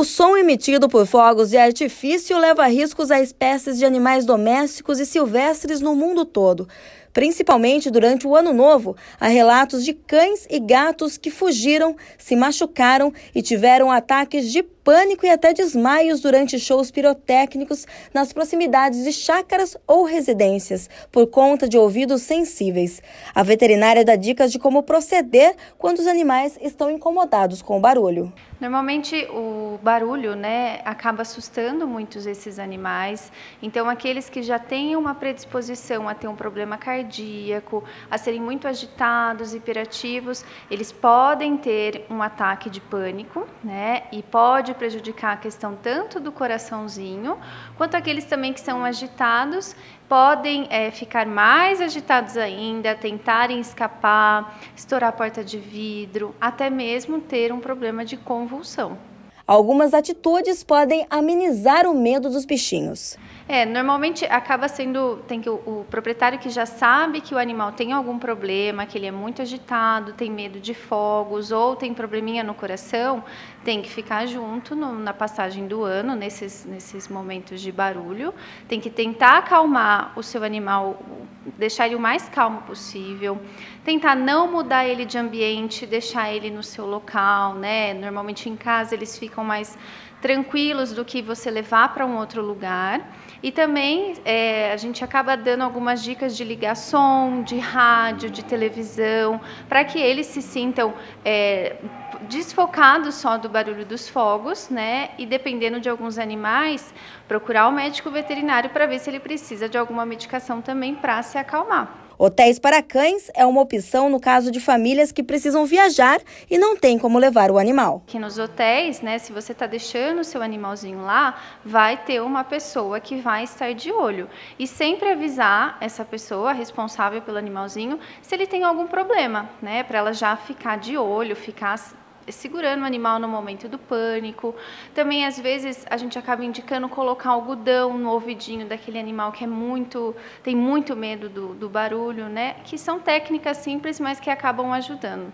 O som emitido por fogos de artifício leva riscos a espécies de animais domésticos e silvestres no mundo todo. Principalmente durante o Ano Novo, há relatos de cães e gatos que fugiram, se machucaram e tiveram ataques de pânico e até desmaios durante shows pirotécnicos nas proximidades de chácaras ou residências, por conta de ouvidos sensíveis. A veterinária dá dicas de como proceder quando os animais estão incomodados com o barulho. Normalmente o barulho, né, acaba assustando muitos esses animais. Então aqueles que já têm uma predisposição a ter um problema cardíaco, a serem muito agitados, hiperativos, eles podem ter um ataque de pânico, né? E pode prejudicar a questão tanto do coraçãozinho, quanto aqueles também que são agitados podem é, ficar mais agitados ainda, tentarem escapar, estourar a porta de vidro, até mesmo ter um problema de convulsão. Algumas atitudes podem amenizar o medo dos bichinhos. É, normalmente acaba sendo, tem que o, o, proprietário que já sabe que o animal tem algum problema, que ele é muito agitado, tem medo de fogos ou tem probleminha no coração, tem que ficar junto no, na passagem do ano, nesses, nesses momentos de barulho, tem que tentar acalmar o seu animal, deixar ele o mais calmo possível, tentar não mudar ele de ambiente, deixar ele no seu local, né? Normalmente em casa eles ficam mais tranquilos do que você levar para um outro lugar. E também é, a gente acaba dando algumas dicas de ligação, de rádio, de televisão, para que eles se sintam é, desfocados só do barulho dos fogos, né? E dependendo de alguns animais, procurar o médico veterinário para ver se ele precisa de alguma medicação também para se acalmar. Hotéis para cães é uma opção no caso de famílias que precisam viajar e não tem como levar o animal. Aqui nos hotéis, né, se você está deixando o seu animalzinho lá, vai ter uma pessoa que vai estar de olho. E sempre avisar essa pessoa responsável pelo animalzinho se ele tem algum problema, né, para ela já ficar de olho, ficar segurando o animal no momento do pânico. Também, às vezes, a gente acaba indicando colocar algodão no ouvidinho daquele animal que é muito, tem muito medo do, do barulho, né? Que são técnicas simples, mas que acabam ajudando.